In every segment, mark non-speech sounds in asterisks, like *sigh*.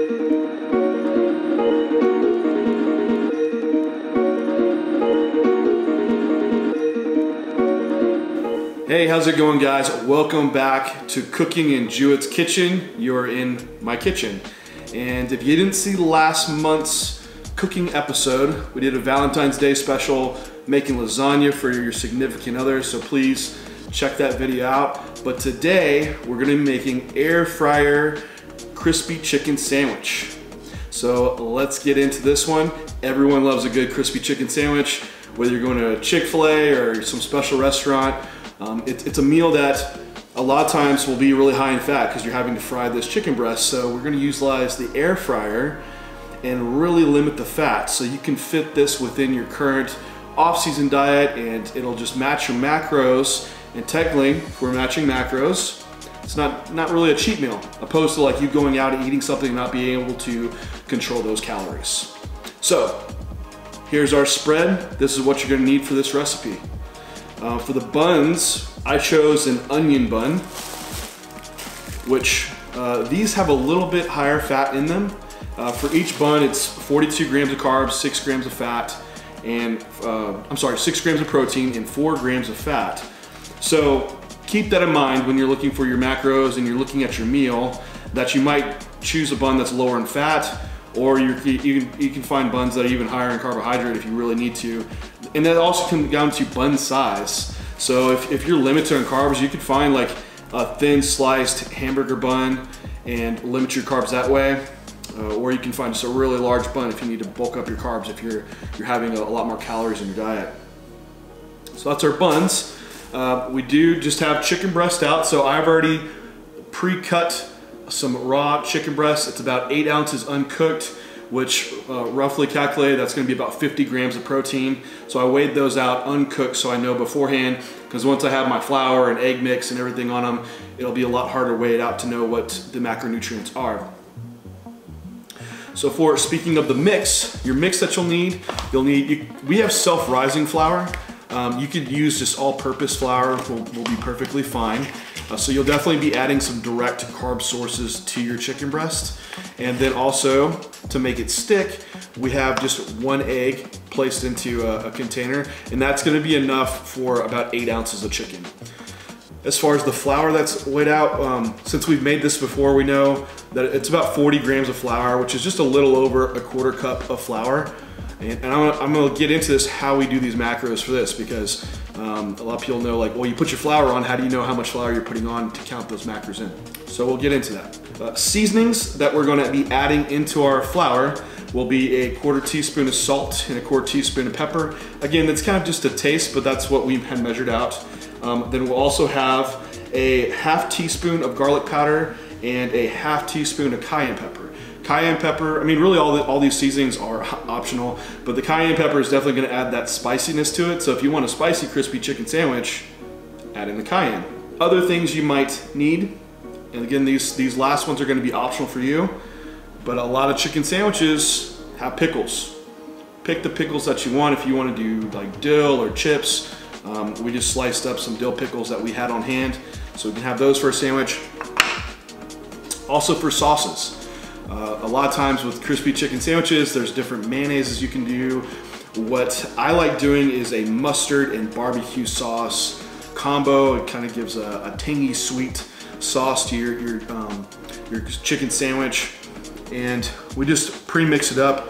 Hey, how's it going guys? Welcome back to Cooking in Jewett's Kitchen. You're in my kitchen. And if you didn't see last month's cooking episode, we did a Valentine's Day special making lasagna for your significant other, so please check that video out. But today, we're gonna be making air fryer crispy chicken sandwich. So let's get into this one. Everyone loves a good crispy chicken sandwich, whether you're going to Chick-fil-A or some special restaurant. Um, it, it's a meal that a lot of times will be really high in fat because you're having to fry this chicken breast. So we're gonna utilize the air fryer and really limit the fat. So you can fit this within your current off-season diet and it'll just match your macros. And technically, we're matching macros, it's not, not really a cheat meal, opposed to like you going out and eating something and not being able to control those calories. So, here's our spread. This is what you're gonna need for this recipe. Uh, for the buns, I chose an onion bun, which uh, these have a little bit higher fat in them. Uh, for each bun, it's 42 grams of carbs, six grams of fat, and uh, I'm sorry, six grams of protein and four grams of fat. So keep that in mind when you're looking for your macros and you're looking at your meal, that you might choose a bun that's lower in fat, or you can, you can find buns that are even higher in carbohydrate if you really need to. And that also comes down to bun size. So if, if you're limited on carbs, you could find like a thin sliced hamburger bun and limit your carbs that way. Uh, or you can find just a really large bun if you need to bulk up your carbs if you're, you're having a, a lot more calories in your diet. So that's our buns. Uh, we do just have chicken breast out. So I've already pre-cut some raw chicken breast. It's about eight ounces uncooked which uh, roughly calculated that's going to be about 50 grams of protein. So I weighed those out uncooked so I know beforehand because once I have my flour and egg mix and everything on them, it'll be a lot harder to weigh it out to know what the macronutrients are. So for speaking of the mix, your mix that you'll need, you'll need, you, we have self-rising flour. Um, you could use just all-purpose flour, will, will be perfectly fine. Uh, so you'll definitely be adding some direct carb sources to your chicken breast. And then also, to make it stick, we have just one egg placed into a, a container, and that's gonna be enough for about eight ounces of chicken. As far as the flour that's weighed out, um, since we've made this before, we know that it's about 40 grams of flour, which is just a little over a quarter cup of flour. And, and I'm, gonna, I'm, gonna, get into this, how we do these macros for this, because um, a lot of people know like, well, you put your flour on, how do you know how much flour you're putting on to count those macros in? So we'll get into that. Uh, seasonings that we're gonna be adding into our flour will be a quarter teaspoon of salt and a quarter teaspoon of pepper. Again, that's kind of just a taste, but that's what we had measured out. Um, then we'll also have a half teaspoon of garlic powder and a half teaspoon of cayenne pepper. Cayenne pepper, I mean, really all, the, all these seasonings are *laughs* optional, but the cayenne pepper is definitely gonna add that spiciness to it. So if you want a spicy crispy chicken sandwich, add in the cayenne. Other things you might need, and again, these, these last ones are gonna be optional for you, but a lot of chicken sandwiches have pickles. Pick the pickles that you want if you wanna do like dill or chips. Um, we just sliced up some dill pickles that we had on hand, so we can have those for a sandwich. Also for sauces. Uh, a lot of times with crispy chicken sandwiches, there's different mayonnaises you can do. What I like doing is a mustard and barbecue sauce combo. It kind of gives a, a, tangy sweet sauce to your, your, um, your chicken sandwich. And we just pre-mix it up.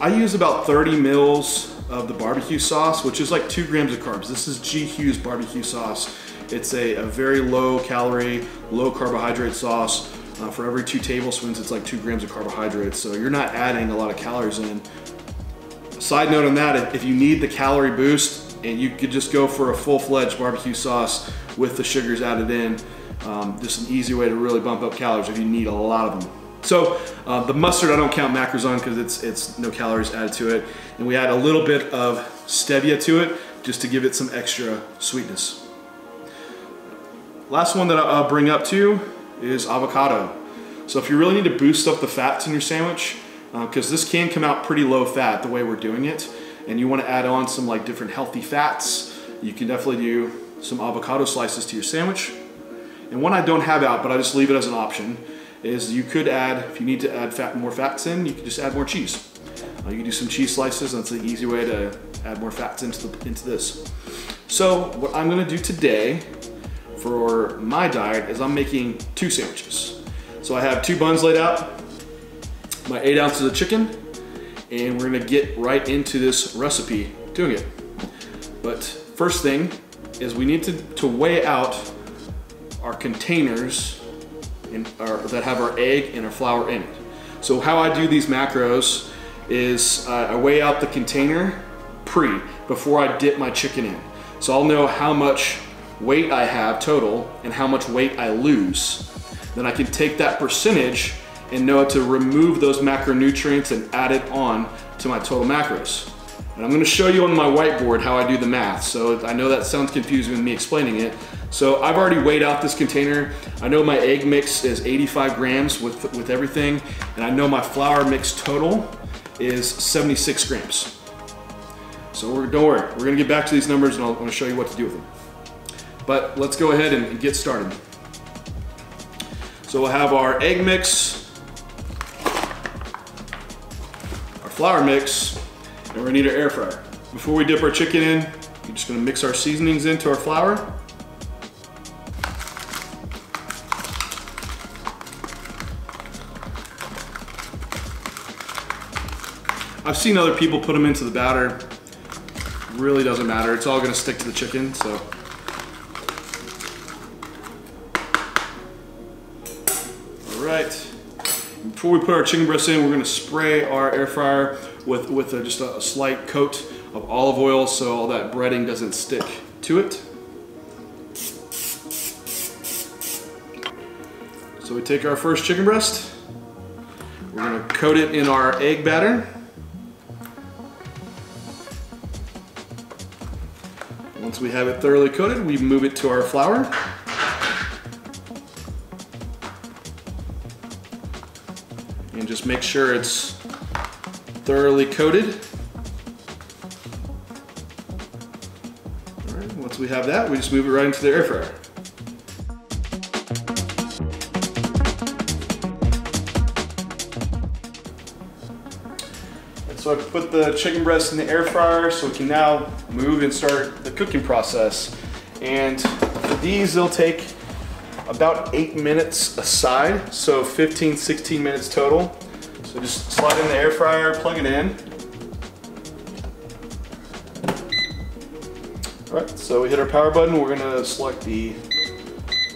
I use about 30 mils of the barbecue sauce, which is like two grams of carbs. This is G. Hughes barbecue sauce. It's a, a very low calorie, low carbohydrate sauce. Uh, for every two tablespoons, it's like two grams of carbohydrates. So you're not adding a lot of calories in. Side note on that, if you need the calorie boost and you could just go for a full-fledged barbecue sauce with the sugars added in, um, just an easy way to really bump up calories if you need a lot of them. So uh, the mustard I don't count macros on because it's, it's no calories added to it. And we add a little bit of stevia to it just to give it some extra sweetness. Last one that I'll bring up too is avocado. So if you really need to boost up the fats in your sandwich, because uh, this can come out pretty low fat the way we're doing it, and you want to add on some like different healthy fats, you can definitely do some avocado slices to your sandwich. And one I don't have out, but I just leave it as an option, is you could add, if you need to add fat, more fats in, you can just add more cheese. Uh, you can do some cheese slices, that's an easy way to add more fats into, the, into this. So what I'm gonna do today for my diet is I'm making two sandwiches. So I have two buns laid out, my eight ounces of chicken, and we're gonna get right into this recipe doing it. But first thing is we need to, to weigh out our containers in, our, that have our egg and our flour in it. So how I do these macros is uh, I weigh out the container pre, before I dip my chicken in. So I'll know how much weight I have total and how much weight I lose. Then I can take that percentage and know to remove those macronutrients and add it on to my total macros. And I'm gonna show you on my whiteboard how I do the math. So I know that sounds confusing with me explaining it. So I've already weighed out this container. I know my egg mix is 85 grams with, with everything. And I know my flour mix total is 76 grams. So we're, don't worry, we're gonna get back to these numbers and i am gonna show you what to do with them. But let's go ahead and, get started. So we'll have our egg mix, our flour mix, and we're gonna need our air fryer. Before we dip our chicken in, we're just gonna mix our seasonings into our flour. I've seen other people put them into the batter. Really doesn't matter. It's all gonna stick to the chicken, so. Right. Before we put our chicken breasts in, we're gonna spray our air fryer with, with a, just a, a slight coat of olive oil so all that breading doesn't stick to it. So we take our first chicken breast, we're gonna coat it in our egg batter. Once we have it thoroughly coated, we move it to our flour. And just make sure it's thoroughly coated. All right, once we have that, we just move it right into the air fryer. So I put the chicken breast in the air fryer so we can now move and start the cooking process. And for these, they'll take about eight minutes aside, so 15, 16 minutes total. So just slide in the air fryer, plug it in. All right, so we hit our power button. We're gonna select the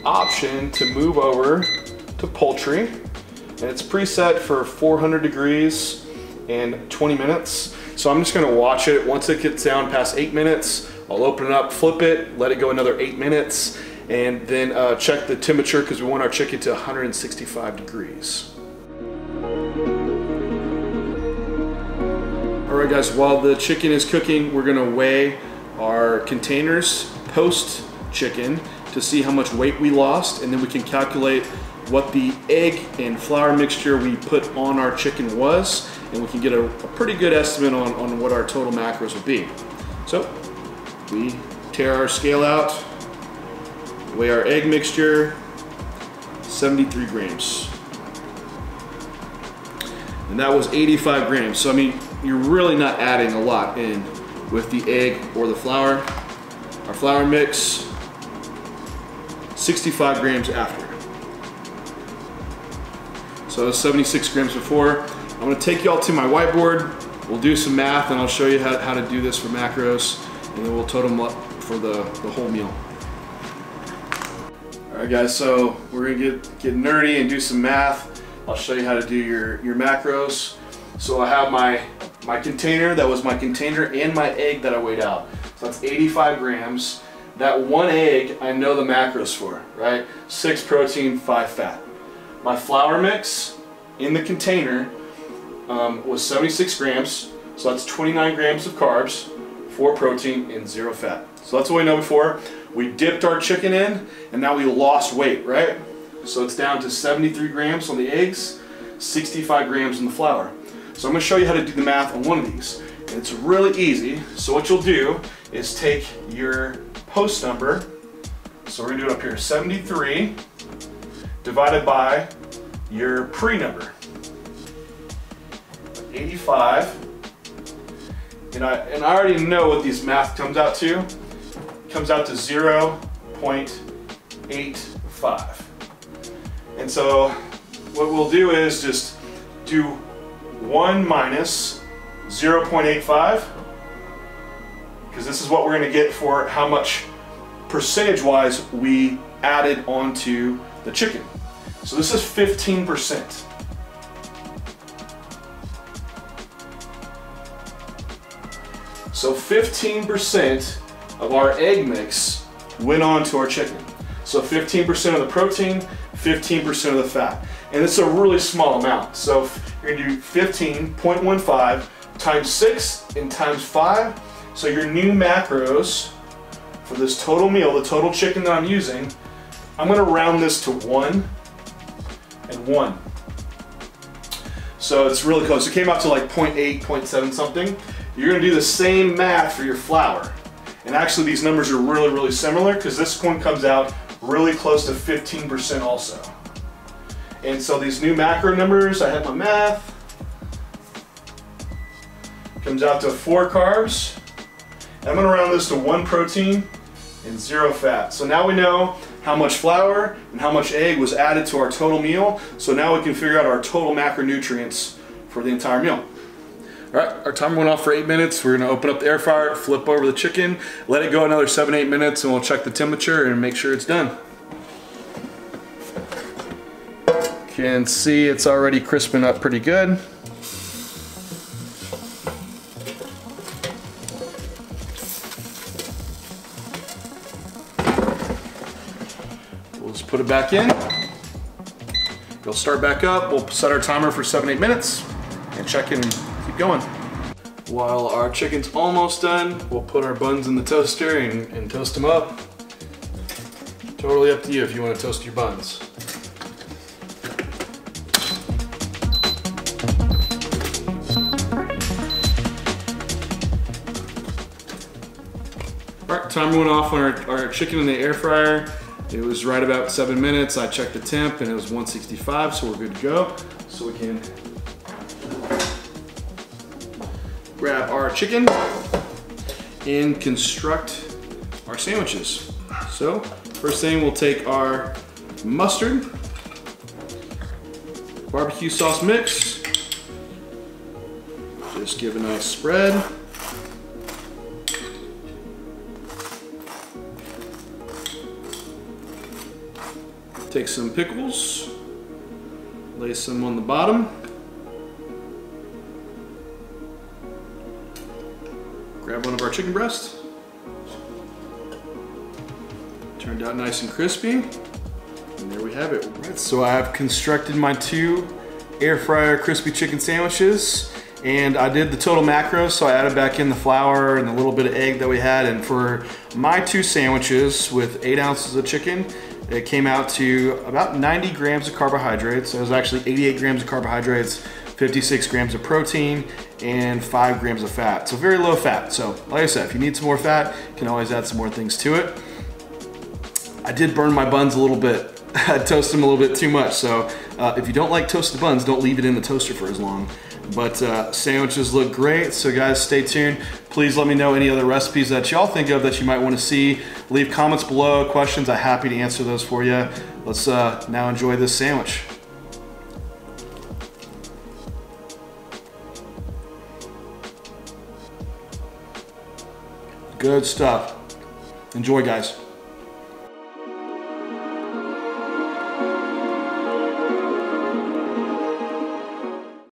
option to move over to poultry. And it's preset for 400 degrees and 20 minutes. So I'm just gonna watch it. Once it gets down past eight minutes, I'll open it up, flip it, let it go another eight minutes, and then uh, check the temperature because we want our chicken to 165 degrees. All right guys, while the chicken is cooking, we're gonna weigh our containers post chicken to see how much weight we lost, and then we can calculate what the egg and flour mixture we put on our chicken was, and we can get a, a pretty good estimate on, on what our total macros would be. So we tare our scale out, weigh our egg mixture, 73 grams. And that was 85 grams. So I mean, you're really not adding a lot in with the egg or the flour. Our flour mix, 65 grams after. So 76 grams before. I'm gonna take y'all to my whiteboard. We'll do some math and I'll show you how, how to do this for macros and then we'll total them up for the, the whole meal. All right guys, so we're gonna get, get nerdy and do some math. I'll show you how to do your, your macros. So I have my, my container, that was my container and my egg that I weighed out. So that's 85 grams. That one egg, I know the macros for, right? Six protein, five fat. My flour mix in the container um, was 76 grams, so that's 29 grams of carbs, 4 protein, and 0 fat. So that's what we know before. We dipped our chicken in, and now we lost weight, right? So it's down to 73 grams on the eggs, 65 grams in the flour. So I'm to show you how to do the math on one of these. And it's really easy. So what you'll do is take your post number, so we're to do it up here, 73 divided by your pre-number. 85. And I, and I already know what these math comes out to. Comes out to 0.85. And so what we'll do is just do 1 minus 0.85 because this is what we're going to get for how much percentage-wise we added onto the chicken. So this is 15%. So 15% of our egg mix went on to our chicken. So 15% of the protein, 15% of the fat. And it's a really small amount. So you're gonna do 15.15 times six and times five. So your new macros for this total meal, the total chicken that I'm using, I'm gonna round this to one and one. So it's really close. It came out to like 0.8, 0.7 something. You're gonna do the same math for your flour. And actually these numbers are really, really similar because this one comes out really close to 15% also. And so these new macro numbers, I have my math, comes out to four carbs. I'm gonna round this to one protein and zero fat. So now we know how much flour and how much egg was added to our total meal. So now we can figure out our total macronutrients for the entire meal. All right, our timer went off for eight minutes. We're gonna open up the air fryer, flip over the chicken, let it go another seven, eight minutes, and we'll check the temperature and make sure it's done. Can see it's already crisping up pretty good. We'll just put it back in. It'll start back up. We'll set our timer for seven, eight minutes and check in keep going. While our chicken's almost done, we'll put our buns in the toaster and, and toast them up. Totally up to you if you want to toast your buns. Timer went off on our, our chicken in the air fryer. It was right about seven minutes. I checked the temp and it was 165, so we're good to go. So we can grab our chicken and construct our sandwiches. So first thing we'll take our mustard, barbecue sauce mix, just give a nice spread. Take some pickles, lay some on the bottom. Grab one of our chicken breasts. Turned out nice and crispy. And there we have it. So I have constructed my two air fryer crispy chicken sandwiches and I did the total macros so I added back in the flour and the little bit of egg that we had and for my two sandwiches with eight ounces of chicken it came out to about 90 grams of carbohydrates. It was actually 88 grams of carbohydrates, 56 grams of protein, and five grams of fat. So very low fat. So like I said, if you need some more fat, you can always add some more things to it. I did burn my buns a little bit. *laughs* I toasted them a little bit too much. So uh, if you don't like toasted buns, don't leave it in the toaster for as long. But uh, sandwiches look great. So guys, stay tuned. Please let me know any other recipes that y'all think of that you might want to see. Leave comments below, questions. I'm happy to answer those for you. Let's uh, now enjoy this sandwich. Good stuff. Enjoy, guys.